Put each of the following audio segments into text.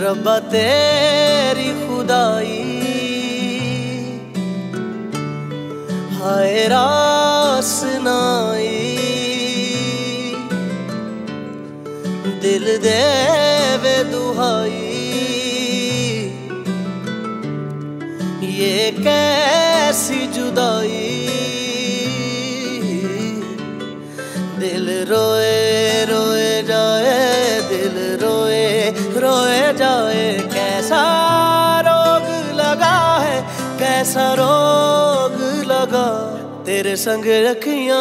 रब्बा तेरी खुदाई। हाय रासनाई दिल देवे दुहाई। ये कैसी जुदाई। दिल रोए रोए कैसा रोग लगा? तेरे संग रखिया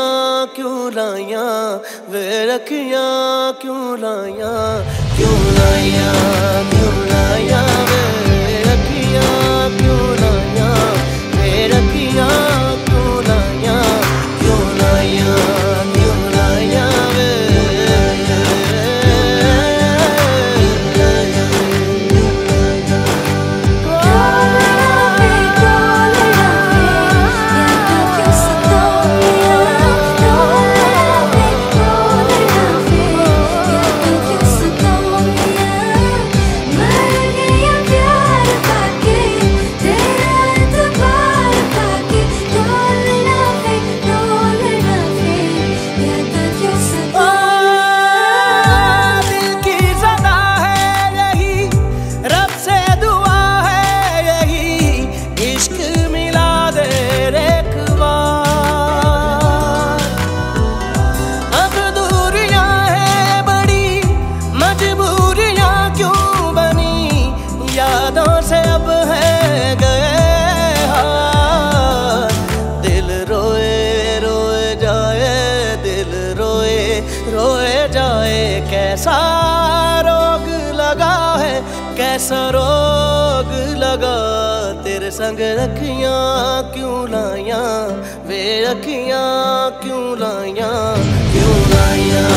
क्यों लाइया? वे रखिया क्यों लाइया? क्यों लाइया? क्यों लाइया? वे रखिया। कैसा रोग लगा? तेरे संग रखिया क्यों लाइया? वे रखिया क्यों लाइया? क्यों लाइया?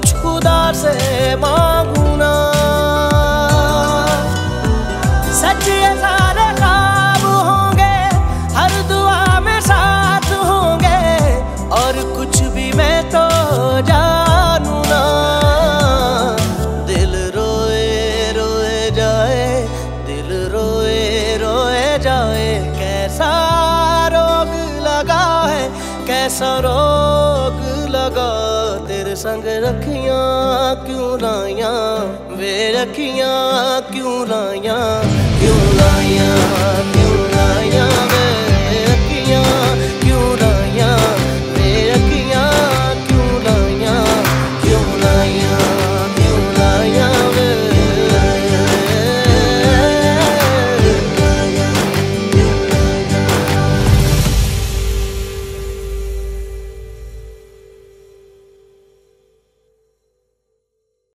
कुछ खुदा से मांगू ना। सच ये सारे ख्वाब होंगे, हर दुआ में साथ होंगे, और कुछ भी मैं तो जानू ना। दिल रोए रोए जाए, दिल रोए रोए जाए, कैसा रोग लगा है, कैसा रोग लगा तेरे संग रखिया क्यों लाइया वे रखिया क्यों लाइया क्यों लाइया